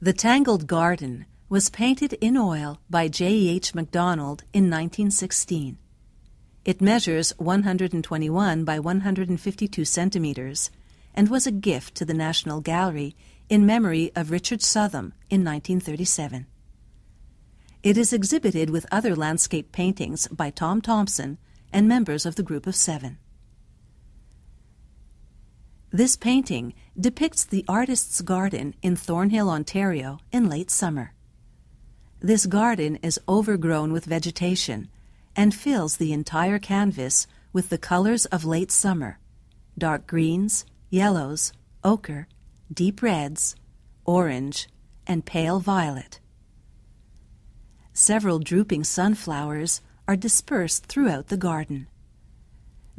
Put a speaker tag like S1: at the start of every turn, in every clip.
S1: The Tangled Garden was painted in oil by J.E.H. MacDonald in 1916. It measures 121 by 152 centimeters and was a gift to the National Gallery in memory of Richard Southam in 1937. It is exhibited with other landscape paintings by Tom Thomson and members of the Group of Seven. This painting depicts the artist's garden in Thornhill, Ontario in late summer. This garden is overgrown with vegetation and fills the entire canvas with the colors of late summer dark greens, yellows, ochre, deep reds, orange, and pale violet. Several drooping sunflowers are dispersed throughout the garden.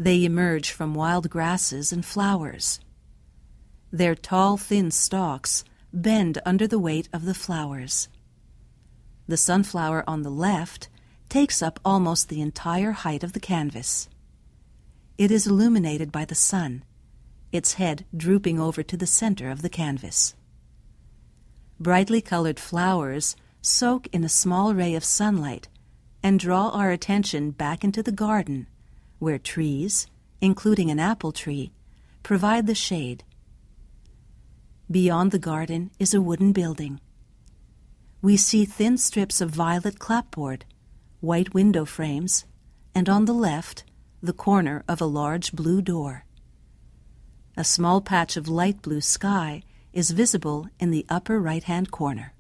S1: They emerge from wild grasses and flowers. Their tall, thin stalks bend under the weight of the flowers. The sunflower on the left takes up almost the entire height of the canvas. It is illuminated by the sun, its head drooping over to the center of the canvas. Brightly colored flowers soak in a small ray of sunlight and draw our attention back into the garden, where trees, including an apple tree, provide the shade. Beyond the garden is a wooden building. We see thin strips of violet clapboard, white window frames, and on the left, the corner of a large blue door. A small patch of light blue sky is visible in the upper right hand corner.